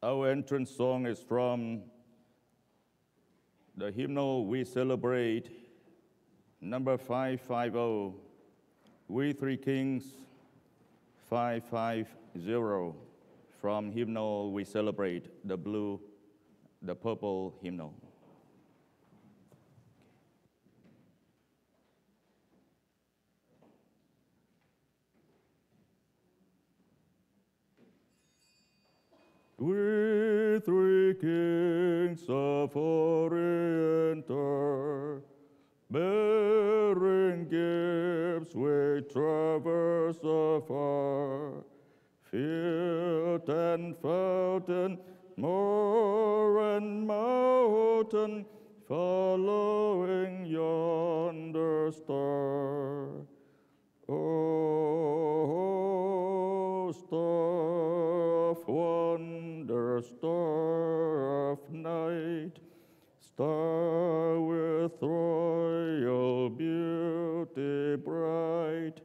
Our entrance song is from the hymnal we celebrate, number 550, We Three Kings 550, from hymnal we celebrate, the blue, the purple hymnal. We three kings of Orient are, bearing gifts we traverse afar, field and fountain, moor and mountain, following yonder star. Oh, star of night, star with royal beauty bright,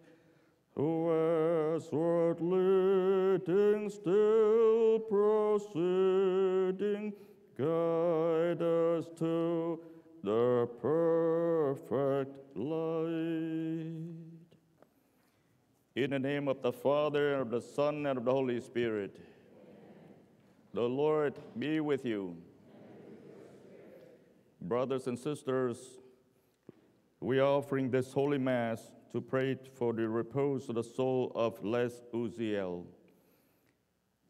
who westward leading, still proceeding, guide us to the perfect light. In the name of the Father, and of the Son, and of the Holy Spirit. The Lord be with you. Brothers and sisters, we are offering this Holy Mass to pray for the repose of the soul of Les Uziel.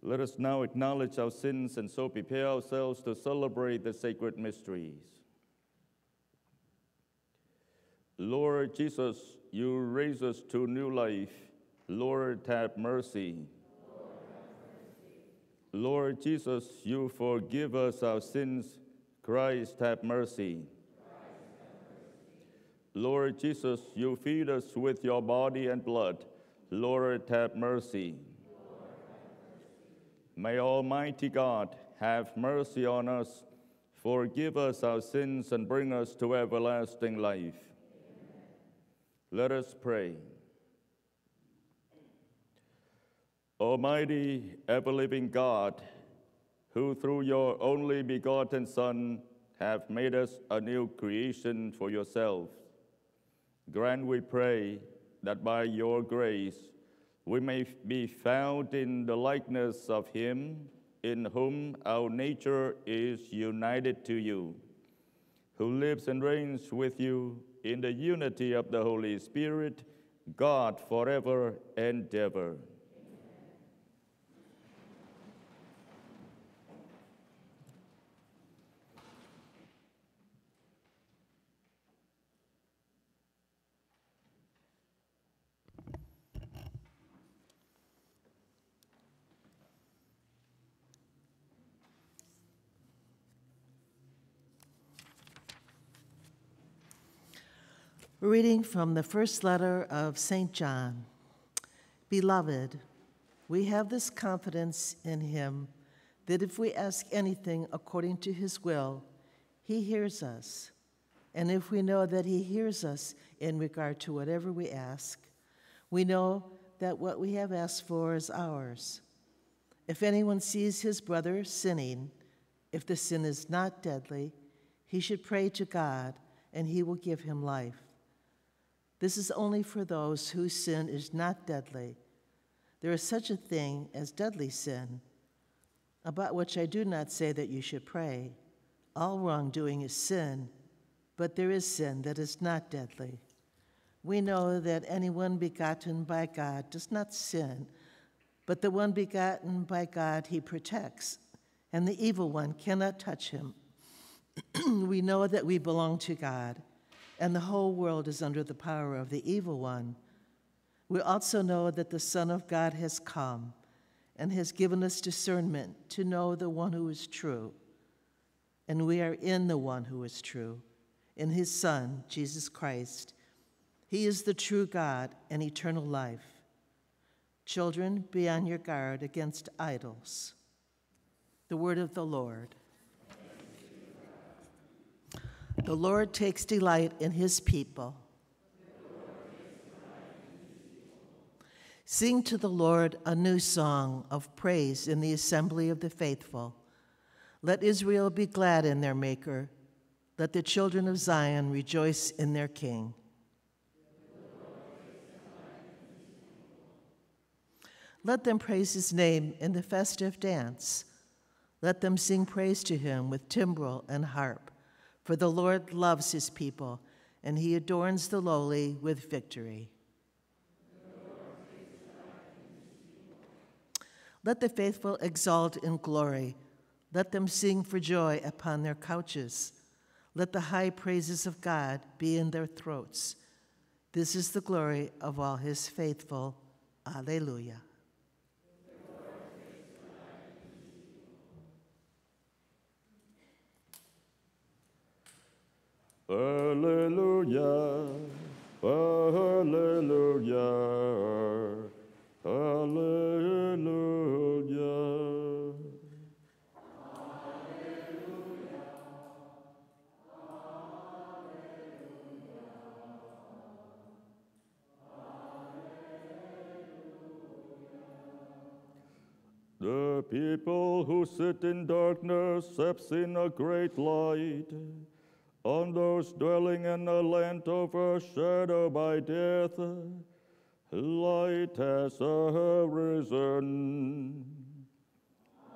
Let us now acknowledge our sins and so prepare ourselves to celebrate the sacred mysteries. Lord Jesus, you raise us to new life. Lord, have mercy. Lord Jesus, you forgive us our sins. Christ, have mercy. Lord Jesus, you feed us with your body and blood. Lord, have mercy. May Almighty God have mercy on us, forgive us our sins, and bring us to everlasting life. Let us pray. Almighty, ever living God, who through your only begotten Son have made us a new creation for yourself, grant, we pray, that by your grace we may be found in the likeness of Him in whom our nature is united to you, who lives and reigns with you in the unity of the Holy Spirit, God forever and ever. Reading from the first letter of St. John. Beloved, we have this confidence in him that if we ask anything according to his will, he hears us. And if we know that he hears us in regard to whatever we ask, we know that what we have asked for is ours. If anyone sees his brother sinning, if the sin is not deadly, he should pray to God, and he will give him life. This is only for those whose sin is not deadly. There is such a thing as deadly sin, about which I do not say that you should pray. All wrongdoing is sin, but there is sin that is not deadly. We know that anyone begotten by God does not sin, but the one begotten by God he protects, and the evil one cannot touch him. we know that we belong to God and the whole world is under the power of the evil one. We also know that the Son of God has come and has given us discernment to know the one who is true. And we are in the one who is true, in his Son, Jesus Christ. He is the true God and eternal life. Children, be on your guard against idols. The word of the Lord. The Lord takes delight in his people. Sing to the Lord a new song of praise in the assembly of the faithful. Let Israel be glad in their Maker. Let the children of Zion rejoice in their King. Let them praise his name in the festive dance. Let them sing praise to him with timbrel and harp. For the Lord loves his people, and he adorns the lowly with victory. Let the faithful exult in glory. Let them sing for joy upon their couches. Let the high praises of God be in their throats. This is the glory of all his faithful. Alleluia. Hallelujah, hallelujah, hallelujah. The people who sit in darkness have seen a great light. Those dwelling in the land overshadowed by death, light has arisen.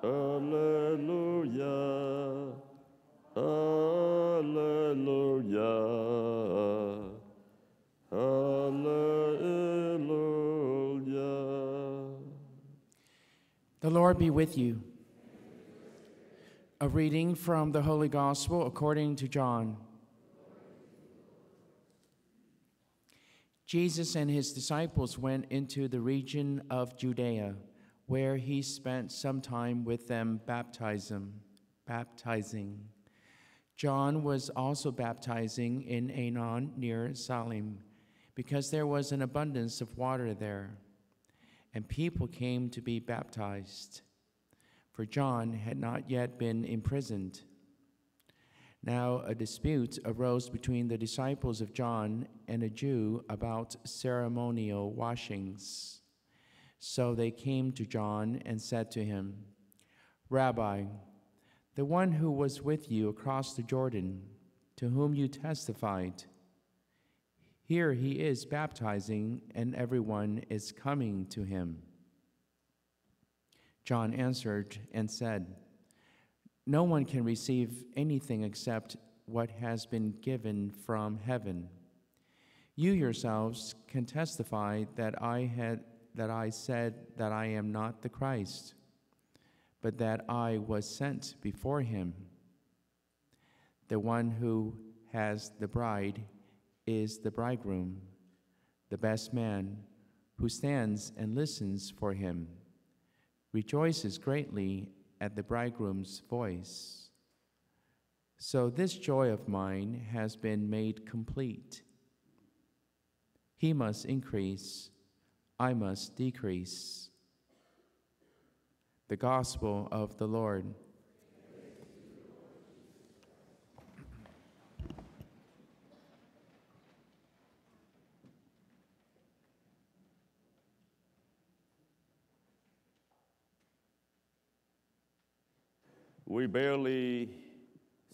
Hallelujah. Hallelujah. Hallelujah. The Lord be with you. A reading from the Holy Gospel according to John. Jesus and his disciples went into the region of Judea, where he spent some time with them baptizing. baptizing. John was also baptizing in Aenon near Salim, because there was an abundance of water there, and people came to be baptized for John had not yet been imprisoned. Now a dispute arose between the disciples of John and a Jew about ceremonial washings. So they came to John and said to him, Rabbi, the one who was with you across the Jordan, to whom you testified, here he is baptizing, and everyone is coming to him. John answered and said, No one can receive anything except what has been given from heaven. You yourselves can testify that I had that I said that I am not the Christ, but that I was sent before him. The one who has the bride is the bridegroom, the best man who stands and listens for him rejoices greatly at the bridegroom's voice. So this joy of mine has been made complete. He must increase, I must decrease. The Gospel of the Lord. We barely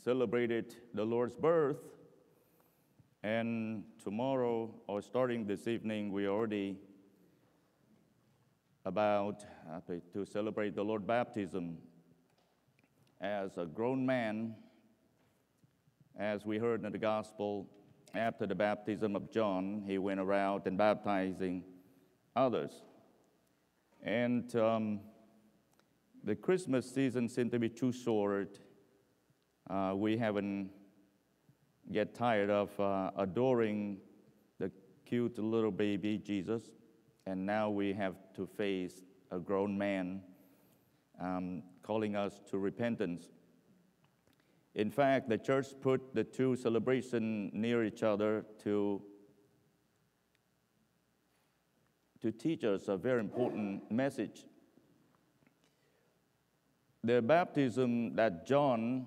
celebrated the Lord's birth, and tomorrow, or starting this evening, we already about uh, to celebrate the Lord's baptism. As a grown man, as we heard in the gospel, after the baptism of John, he went around and baptizing others. And um, the Christmas season seemed to be too short. Uh, we haven't get tired of uh, adoring the cute little baby Jesus, and now we have to face a grown man um, calling us to repentance. In fact, the church put the two celebrations near each other to, to teach us a very important message the baptism that John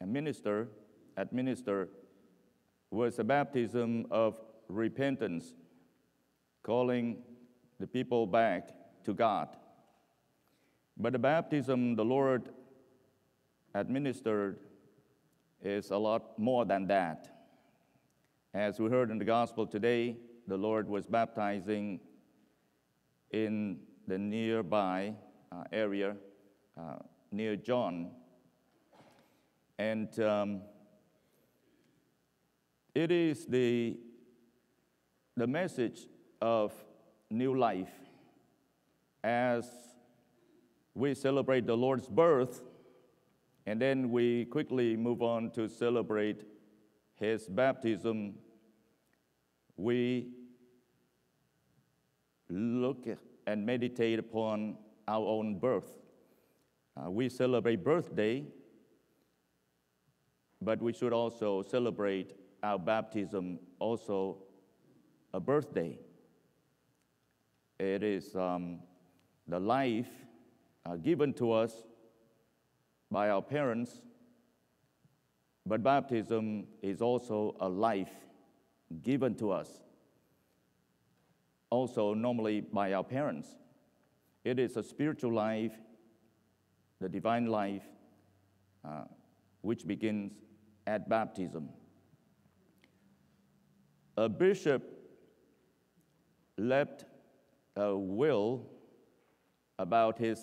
administered, administered was a baptism of repentance, calling the people back to God. But the baptism the Lord administered is a lot more than that. As we heard in the gospel today, the Lord was baptizing in the nearby uh, area uh, near John. And um, it is the, the message of new life as we celebrate the Lord's birth, and then we quickly move on to celebrate his baptism. We look and meditate upon our own birth. Uh, we celebrate birthday, but we should also celebrate our baptism, also a birthday. It is um, the life uh, given to us by our parents, but baptism is also a life given to us, also normally by our parents. It is a spiritual life, the divine life, uh, which begins at baptism. A bishop left a will about his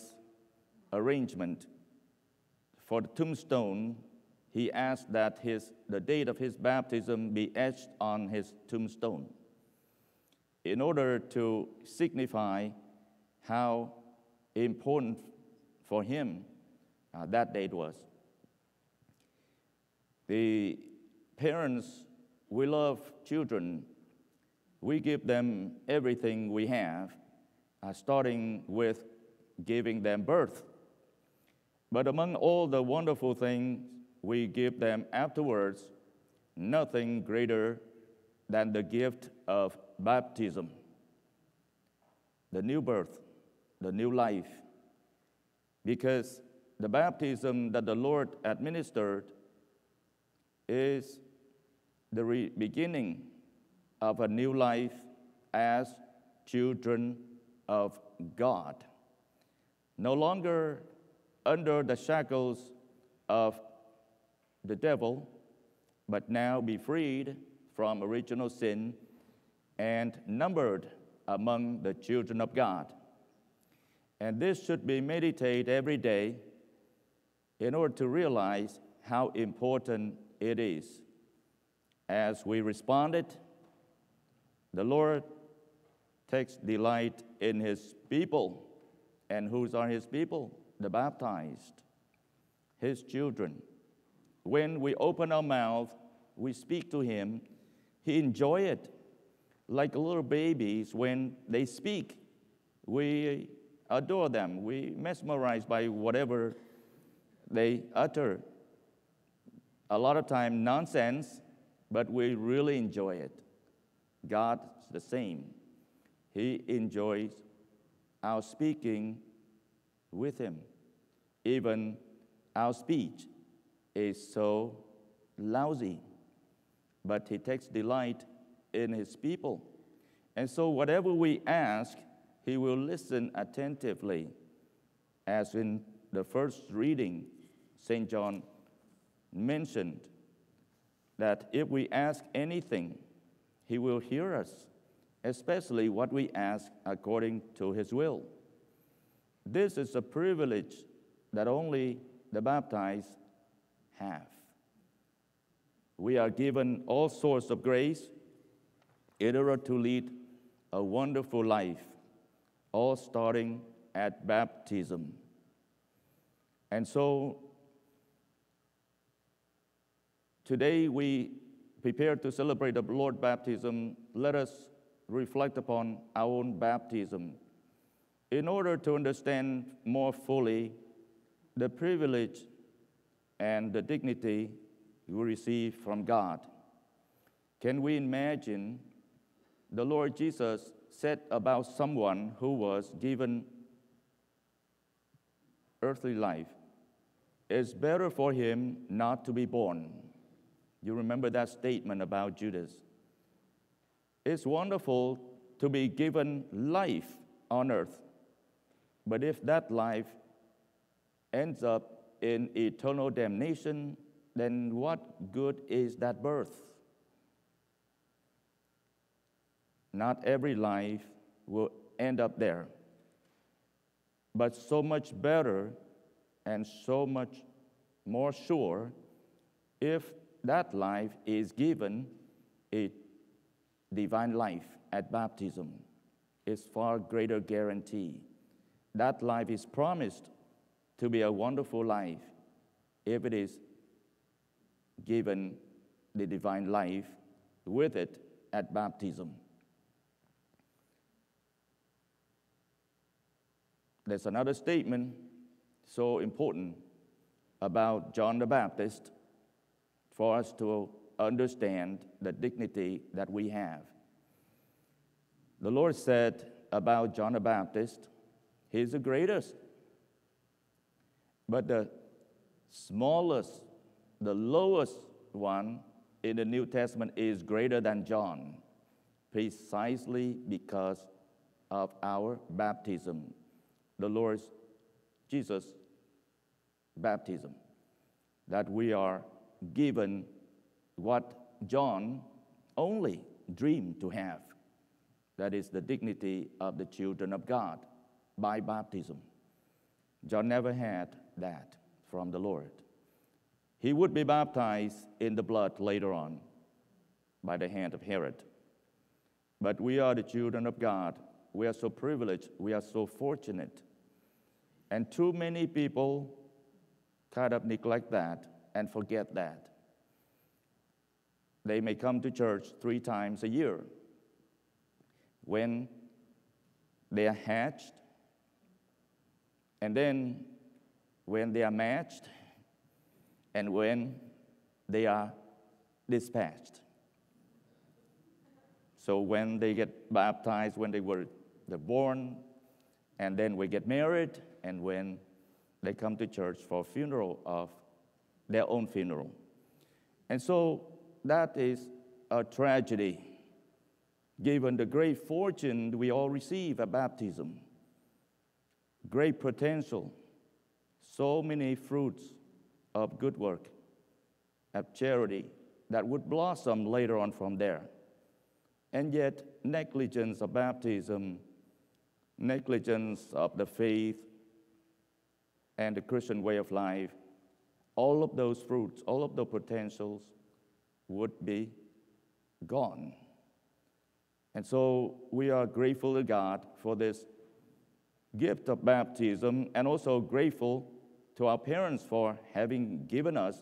arrangement for the tombstone. He asked that his, the date of his baptism be etched on his tombstone in order to signify how important for him uh, that date was. The parents, we love children. We give them everything we have, uh, starting with giving them birth. But among all the wonderful things we give them afterwards, nothing greater than the gift of baptism, the new birth, the new life. Because the baptism that the Lord administered is the beginning of a new life as children of God. No longer under the shackles of the devil, but now be freed from original sin and numbered among the children of God. And this should be meditated every day in order to realize how important it is. As we responded, the Lord takes delight in his people. And whose are his people? The baptized, his children. When we open our mouth, we speak to him, he enjoy it like little babies when they speak. We adore them. We mesmerized by whatever they utter. A lot of time nonsense, but we really enjoy it. God's the same. He enjoys our speaking with Him. Even our speech is so lousy, but He takes delight in His people. And so, whatever we ask, He will listen attentively. As in the first reading, St. John mentioned that if we ask anything, He will hear us, especially what we ask according to His will. This is a privilege that only the baptized have. We are given all sorts of grace in order to lead a wonderful life, all starting at baptism. And so today we prepare to celebrate the Lord baptism. Let us reflect upon our own baptism in order to understand more fully the privilege and the dignity we receive from God. Can we imagine the Lord Jesus said about someone who was given earthly life? It's better for him not to be born. You remember that statement about Judas. It's wonderful to be given life on earth. But if that life ends up in eternal damnation, then what good is that birth? Not every life will end up there, but so much better and so much more sure if that life is given a divine life at baptism is far greater guarantee. That life is promised to be a wonderful life if it is given the divine life with it at baptism. There's another statement so important about John the Baptist for us to understand the dignity that we have. The Lord said about John the Baptist, He's the greatest. But the smallest, the lowest one in the New Testament is greater than John, precisely because of our baptism, the Lord's Jesus' baptism, that we are given what John only dreamed to have. That is the dignity of the children of God by baptism. John never had that from the Lord. He would be baptized in the blood later on by the hand of Herod. But we are the children of God. We are so privileged. We are so fortunate. And too many people kind of neglect that and forget that. They may come to church three times a year. When they are hatched, and then when they are matched, and when they are dispatched. So when they get baptized, when they were born, and then we get married, and when they come to church for funeral of their own funeral. And so that is a tragedy, given the great fortune we all receive at baptism, great potential, so many fruits of good work, of charity that would blossom later on from there. And yet, negligence of baptism, negligence of the faith, and the Christian way of life, all of those fruits, all of the potentials would be gone. And so we are grateful to God for this gift of baptism and also grateful to our parents for having given us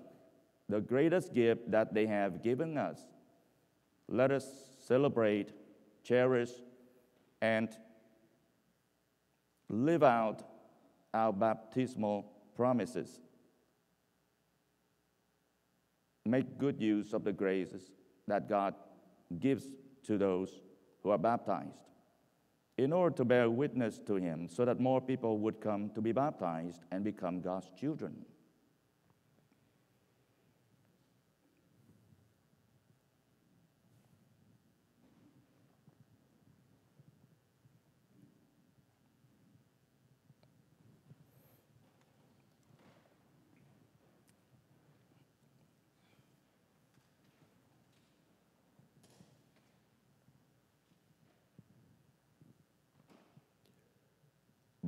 the greatest gift that they have given us. Let us celebrate, cherish, and live out our baptismal promises. Make good use of the graces that God gives to those who are baptized in order to bear witness to Him so that more people would come to be baptized and become God's children.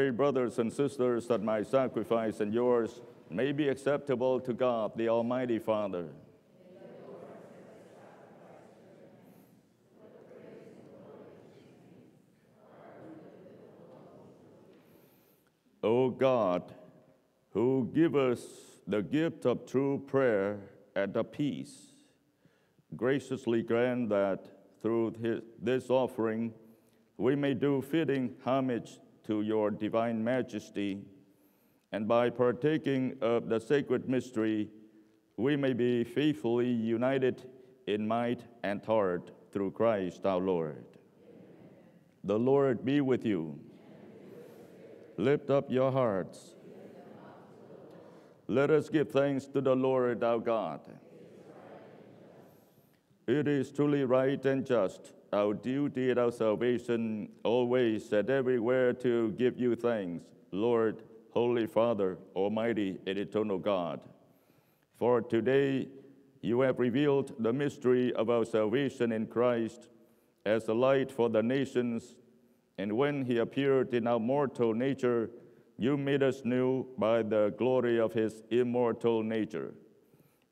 Pray, brothers and sisters, that my sacrifice and yours may be acceptable to God, the Almighty Father. O God, who give us the gift of true prayer and of peace, graciously grant that through his, this offering we may do fitting homage to your divine majesty, and by partaking of the sacred mystery, we may be faithfully united in might and heart through Christ our Lord. The Lord be with you. Lift up your hearts. Let us give thanks to the Lord our God. It is truly right and just, our duty and our salvation, always and everywhere to give you thanks, Lord, Holy Father, Almighty and eternal God. For today you have revealed the mystery of our salvation in Christ as a light for the nations, and when he appeared in our mortal nature, you made us new by the glory of his immortal nature.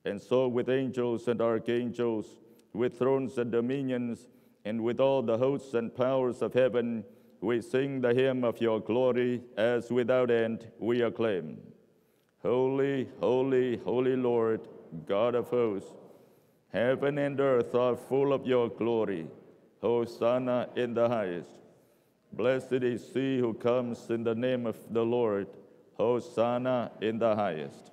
And so, with angels and archangels, with thrones and dominions, and with all the hosts and powers of heaven, we sing the hymn of your glory as without end we acclaim. Holy, holy, holy Lord, God of hosts, heaven and earth are full of your glory. Hosanna in the highest. Blessed is he who comes in the name of the Lord. Hosanna in the highest.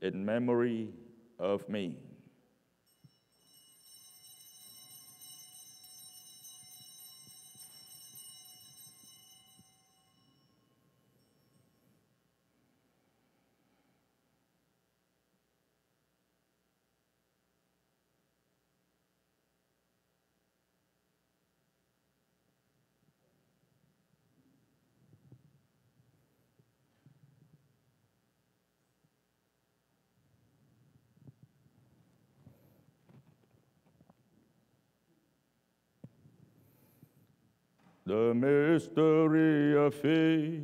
in memory of me. The mystery of faith,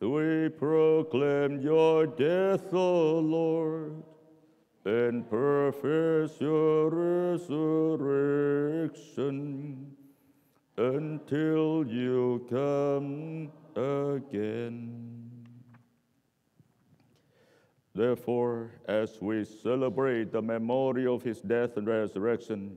we proclaim your death, O Lord, and profess your resurrection until you come again. Therefore, as we celebrate the memorial of his death and resurrection,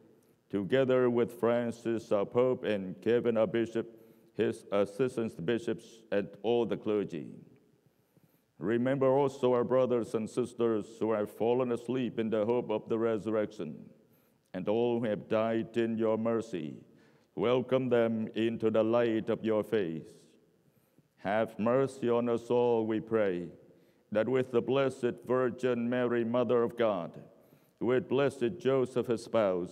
Together with Francis, our Pope, and Kevin, our Bishop, his assistant bishops, and all the clergy. Remember also our brothers and sisters who have fallen asleep in the hope of the resurrection, and all who have died in your mercy. Welcome them into the light of your face. Have mercy on us all, we pray, that with the Blessed Virgin Mary, Mother of God, with blessed Joseph, his spouse,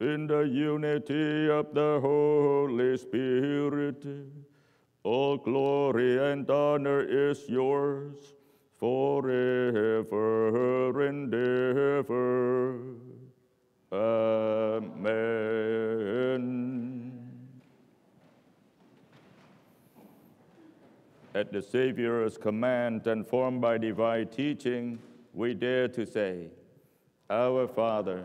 in the unity of the Holy Spirit, all glory and honor is yours forever and ever. Amen. At the Savior's command and formed by divine teaching, we dare to say, Our Father,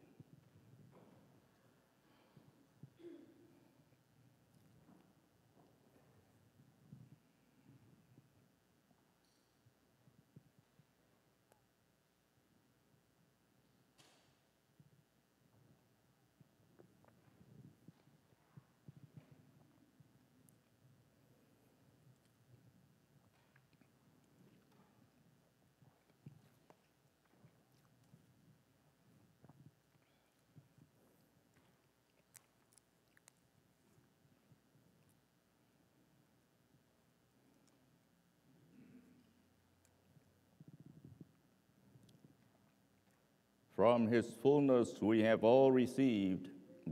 From his fullness we have all received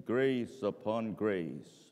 grace upon grace.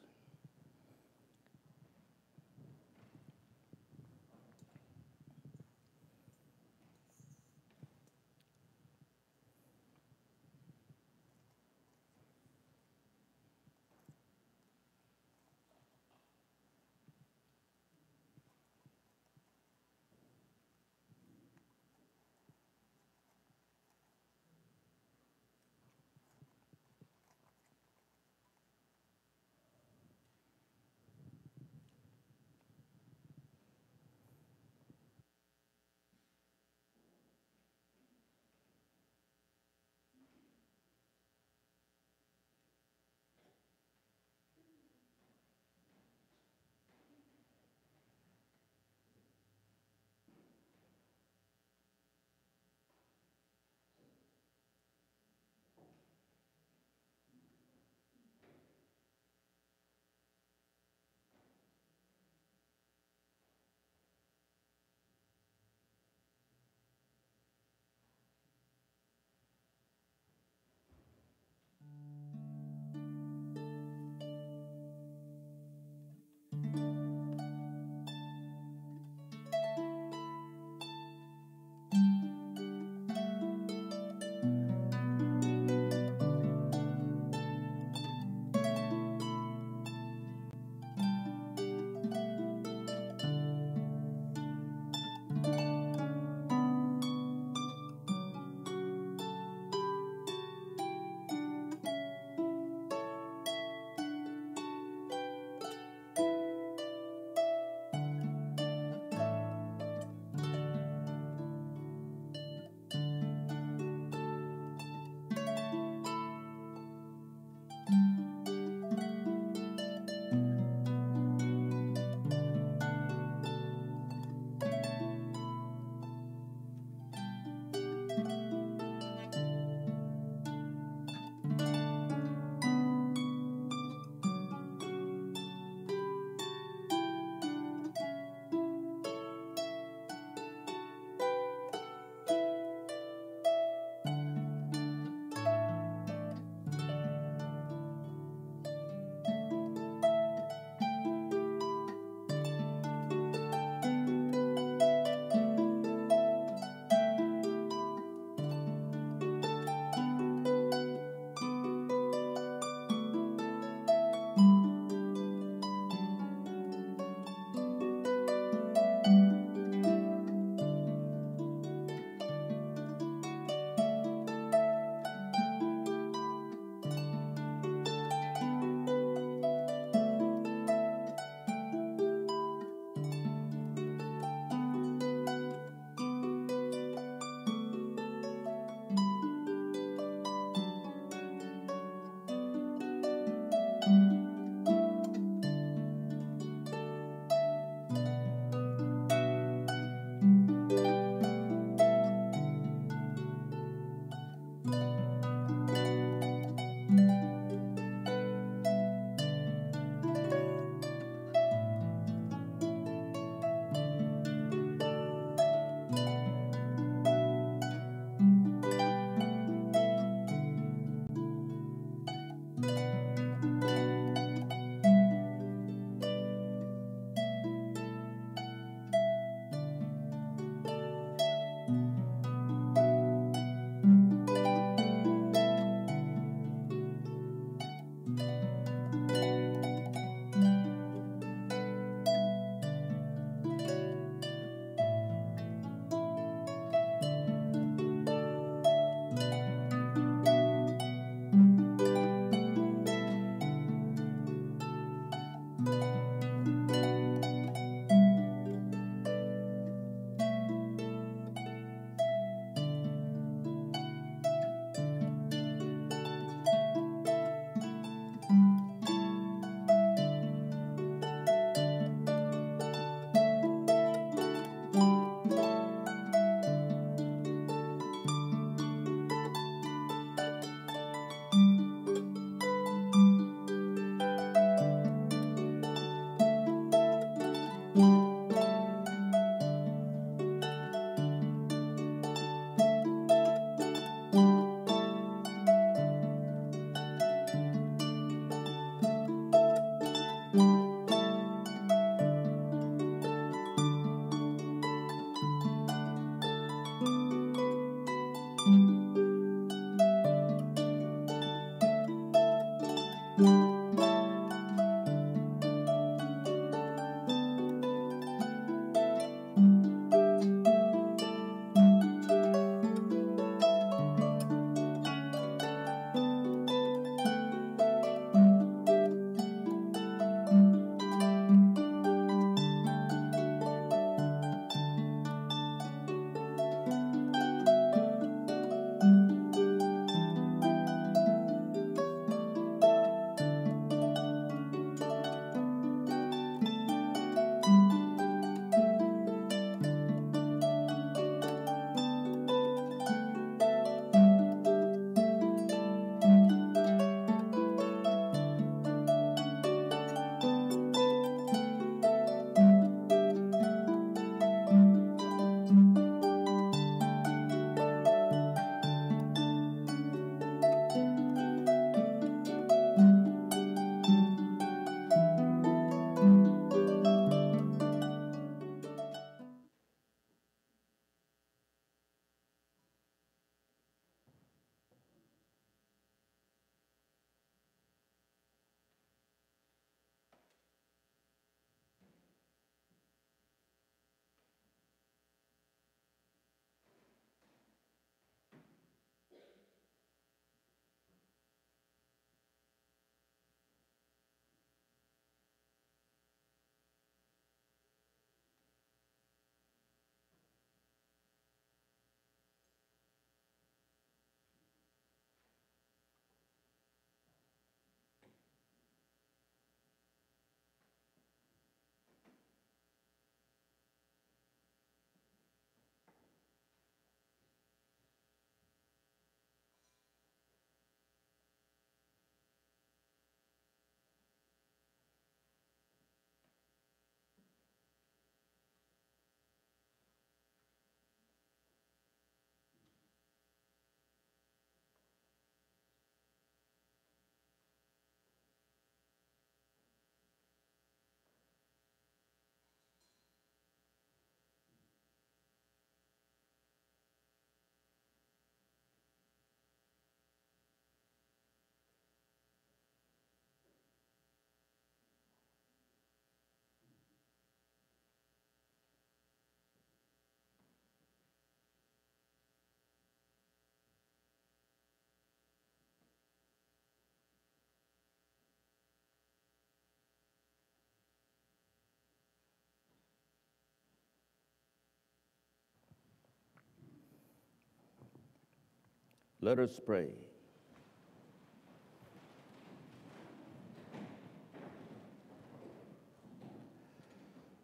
Let us pray.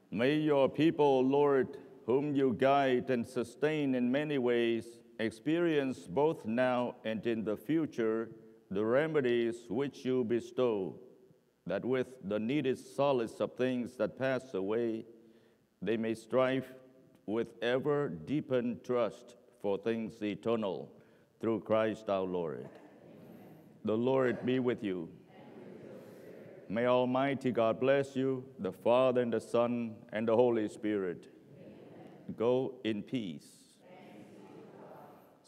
May your people, Lord, whom you guide and sustain in many ways, experience both now and in the future the remedies which you bestow, that with the needed solace of things that pass away, they may strive with ever deepened trust for things eternal through Christ our Lord. The Lord be with you. May Almighty God bless you, the Father and the Son and the Holy Spirit. Go in peace.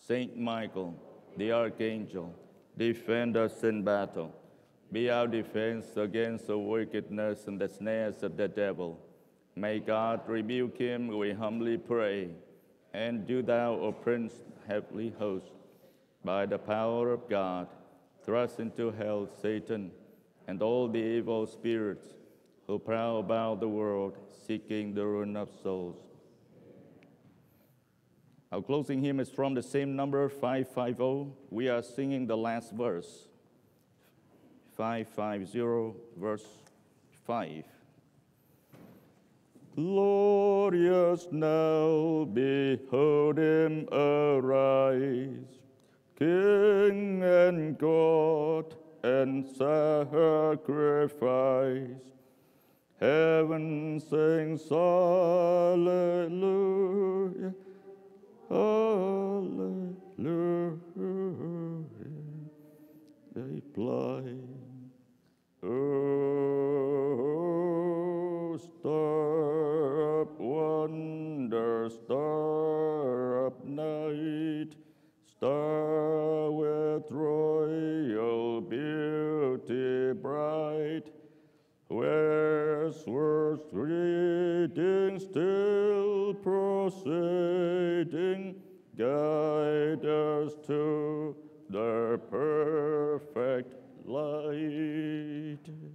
Saint Michael, the Archangel, defend us in battle. Be our defense against the wickedness and the snares of the devil. May God rebuke him, we humbly pray. And do thou, O Prince, heavenly host, by the power of God, thrust into hell Satan and all the evil spirits who prowl about the world seeking the ruin of souls. Our closing hymn is from the same number, 550. We are singing the last verse. 550, verse 5. Glorious now, behold him arise, King and God and sacrifice. Heaven sings Hallelujah, Hallelujah. They fly. Oh, star up wonder, star up night, star westward reading, still proceeding, guide us to the perfect light.